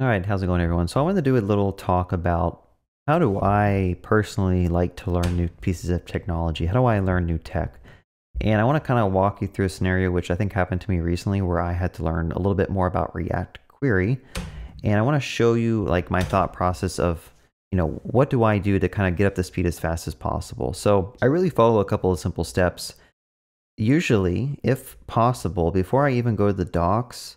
All right, how's it going, everyone? So I wanted to do a little talk about how do I personally like to learn new pieces of technology? How do I learn new tech? And I want to kind of walk you through a scenario which I think happened to me recently where I had to learn a little bit more about React Query. And I want to show you like my thought process of, you know, what do I do to kind of get up the speed as fast as possible? So I really follow a couple of simple steps. Usually, if possible, before I even go to the docs,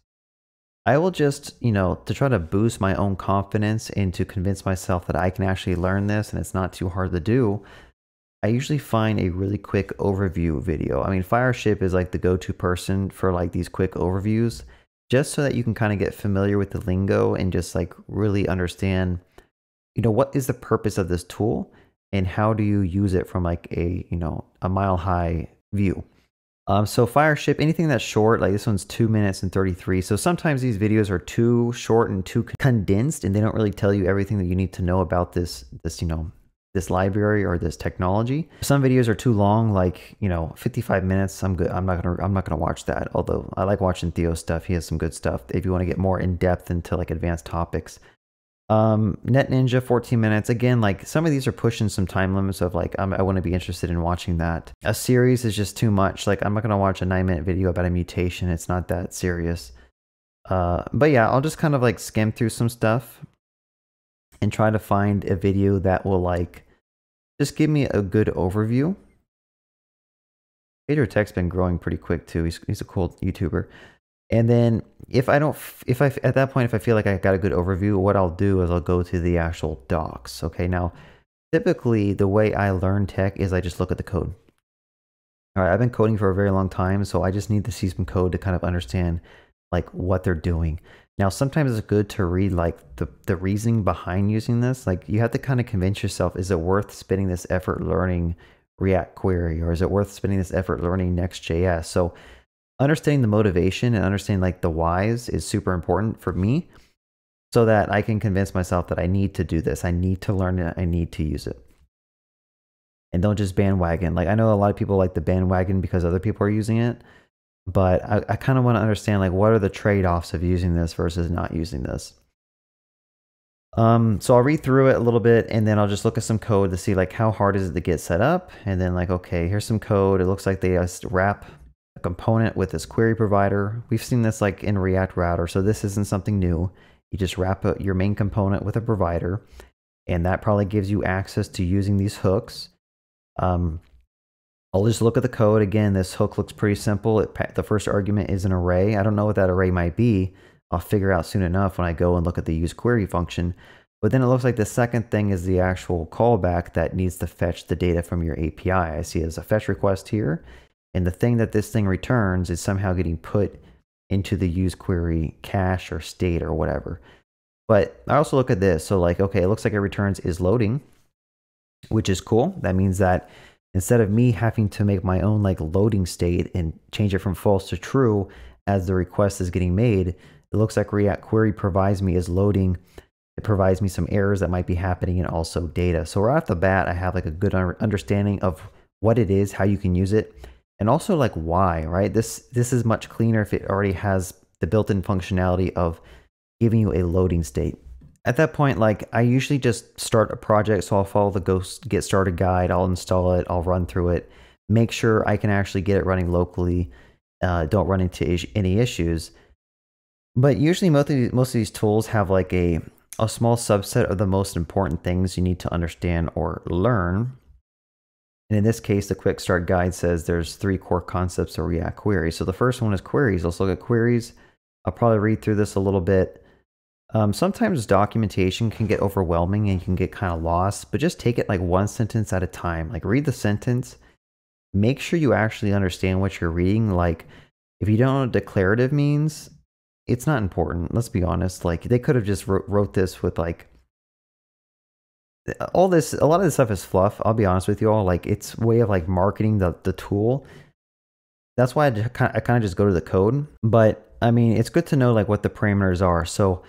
I will just, you know, to try to boost my own confidence and to convince myself that I can actually learn this and it's not too hard to do. I usually find a really quick overview video. I mean, Fireship is like the go-to person for like these quick overviews, just so that you can kind of get familiar with the lingo and just like really understand, you know, what is the purpose of this tool and how do you use it from like a, you know, a mile high view. Um, so Fireship, anything that's short, like this one's two minutes and 33. So sometimes these videos are too short and too condensed and they don't really tell you everything that you need to know about this, this, you know, this library or this technology. Some videos are too long, like, you know, 55 minutes. I'm good. I'm not going to, I'm not going to watch that. Although I like watching Theo stuff. He has some good stuff. If you want to get more in depth into like advanced topics. Um, Net Ninja, 14 minutes. Again, like some of these are pushing some time limits of like, I'm, i want to be interested in watching that. A series is just too much. Like, I'm not going to watch a nine minute video about a mutation. It's not that serious. Uh, but yeah, I'll just kind of like skim through some stuff and try to find a video that will like just give me a good overview. Pedro Tech's been growing pretty quick too. He's, he's a cool YouTuber. And then if I don't, if I, at that point, if I feel like I got a good overview, what I'll do is I'll go to the actual docs. Okay. Now, typically the way I learn tech is I just look at the code. All right. I've been coding for a very long time. So I just need to see some code to kind of understand like what they're doing. Now, sometimes it's good to read like the, the reasoning behind using this. Like you have to kind of convince yourself, is it worth spending this effort learning React query or is it worth spending this effort learning Next.js? So understanding the motivation and understanding like the whys is super important for me so that I can convince myself that I need to do this. I need to learn it. I need to use it. And don't just bandwagon. Like I know a lot of people like the bandwagon because other people are using it, but I, I kind of want to understand like what are the trade-offs of using this versus not using this. Um, so I'll read through it a little bit and then I'll just look at some code to see like how hard is it to get set up. And then like, okay, here's some code. It looks like they just wrap component with this query provider. We've seen this like in React Router, so this isn't something new. You just wrap a, your main component with a provider, and that probably gives you access to using these hooks. Um, I'll just look at the code. Again, this hook looks pretty simple. It, the first argument is an array. I don't know what that array might be. I'll figure out soon enough when I go and look at the use query function. But then it looks like the second thing is the actual callback that needs to fetch the data from your API. I see as a fetch request here. And the thing that this thing returns is somehow getting put into the use query cache or state or whatever. But I also look at this. So like, okay, it looks like it returns is loading, which is cool. That means that instead of me having to make my own like loading state and change it from false to true as the request is getting made, it looks like React Query provides me is loading. It provides me some errors that might be happening and also data. So right off the bat, I have like a good understanding of what it is, how you can use it and also like why, right? This this is much cleaner if it already has the built-in functionality of giving you a loading state. At that point, like I usually just start a project, so I'll follow the Ghost Get Started guide, I'll install it, I'll run through it, make sure I can actually get it running locally, uh, don't run into is any issues. But usually most of, these, most of these tools have like a, a small subset of the most important things you need to understand or learn and in this case, the quick start guide says there's three core concepts of React queries. So the first one is queries. Let's look at queries. I'll probably read through this a little bit. Um, sometimes documentation can get overwhelming and you can get kind of lost, but just take it like one sentence at a time. Like read the sentence, make sure you actually understand what you're reading. Like if you don't know what declarative means, it's not important. Let's be honest. Like they could have just wrote, wrote this with like all this a lot of this stuff is fluff i'll be honest with you all like it's way of like marketing the, the tool. That's why I kind, of, I kind of just go to the code but i mean it's good to know like what the parameters are. So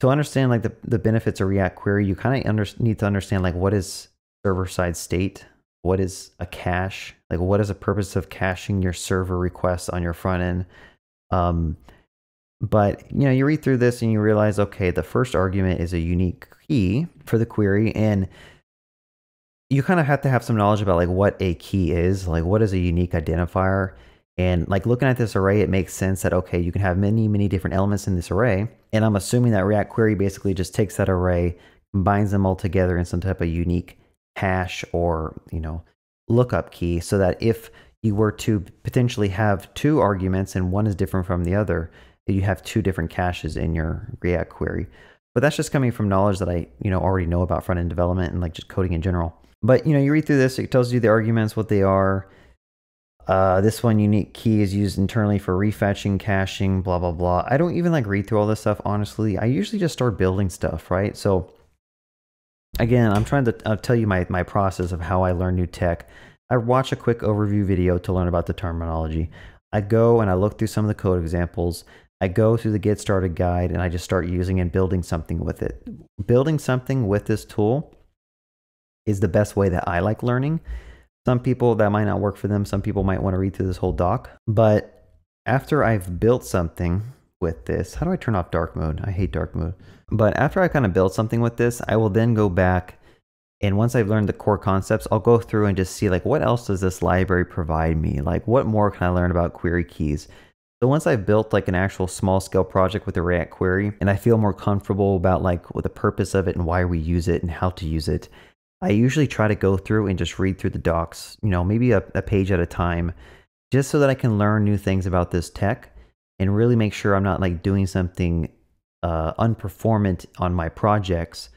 to understand like the, the benefits of react query you kind of under, need to understand like what is server side state? What is a cache? Like what is the purpose of caching your server requests on your front end? Um, But you know, you read through this and you realize, okay, the first argument is a unique key for the query, and you kind of have to have some knowledge about like what a key is, like what is a unique identifier. And like looking at this array, it makes sense that, okay, you can have many, many different elements in this array. And I'm assuming that React Query basically just takes that array, combines them all together in some type of unique hash or, you know, lookup key so that if you were to potentially have two arguments and one is different from the other, you have two different caches in your React query. But that's just coming from knowledge that I, you know, already know about front end development and like just coding in general. But you know, you read through this, it tells you the arguments, what they are. Uh, this one unique key is used internally for refetching, caching, blah blah blah. I don't even like read through all this stuff honestly. I usually just start building stuff, right? So again, I'm trying to uh, tell you my my process of how I learn new tech. I watch a quick overview video to learn about the terminology. I go and I look through some of the code examples. I go through the get started guide and I just start using and building something with it. Building something with this tool is the best way that I like learning. Some people that might not work for them. Some people might want to read through this whole doc. But after I've built something with this, how do I turn off dark mode? I hate dark mode. But after I kind of build something with this, I will then go back and once I've learned the core concepts, I'll go through and just see like what else does this library provide me? Like what more can I learn about query keys? So once I've built like an actual small scale project with the React query and I feel more comfortable about like what the purpose of it and why we use it and how to use it, I usually try to go through and just read through the docs, you know, maybe a, a page at a time, just so that I can learn new things about this tech and really make sure I'm not like doing something uh, unperformant on my projects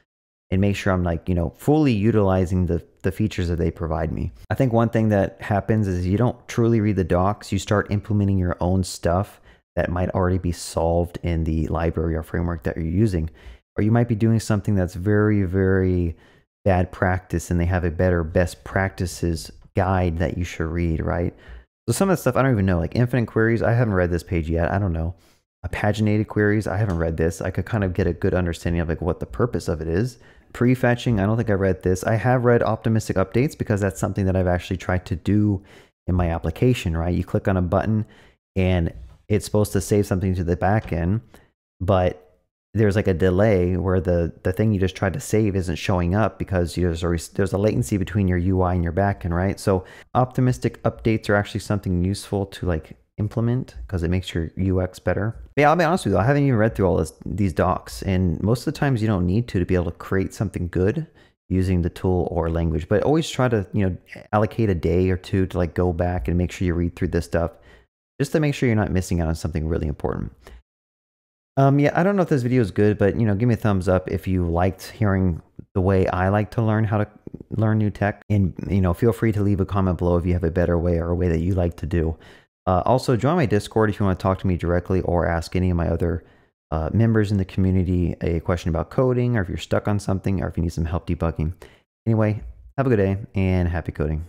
and make sure I'm like, you know, fully utilizing the, the features that they provide me. I think one thing that happens is you don't truly read the docs, you start implementing your own stuff that might already be solved in the library or framework that you're using. Or you might be doing something that's very, very bad practice and they have a better best practices guide that you should read, right? So some of the stuff I don't even know, like infinite queries, I haven't read this page yet. I don't know. A paginated queries, I haven't read this. I could kind of get a good understanding of like what the purpose of it is prefetching, I don't think I read this. I have read optimistic updates because that's something that I've actually tried to do in my application, right? You click on a button and it's supposed to save something to the backend, but there's like a delay where the the thing you just tried to save isn't showing up because there's a, there's a latency between your UI and your backend, right? So optimistic updates are actually something useful to like implement because it makes your UX better. But yeah, I'll be honest with you, I haven't even read through all this, these docs, and most of the times you don't need to to be able to create something good using the tool or language. But always try to you know allocate a day or two to like go back and make sure you read through this stuff, just to make sure you're not missing out on something really important. Um, yeah, I don't know if this video is good, but you know, give me a thumbs up if you liked hearing the way I like to learn how to learn new tech, and you know, feel free to leave a comment below if you have a better way or a way that you like to do. Uh, also, join my Discord if you want to talk to me directly or ask any of my other uh, members in the community a question about coding or if you're stuck on something or if you need some help debugging. Anyway, have a good day and happy coding.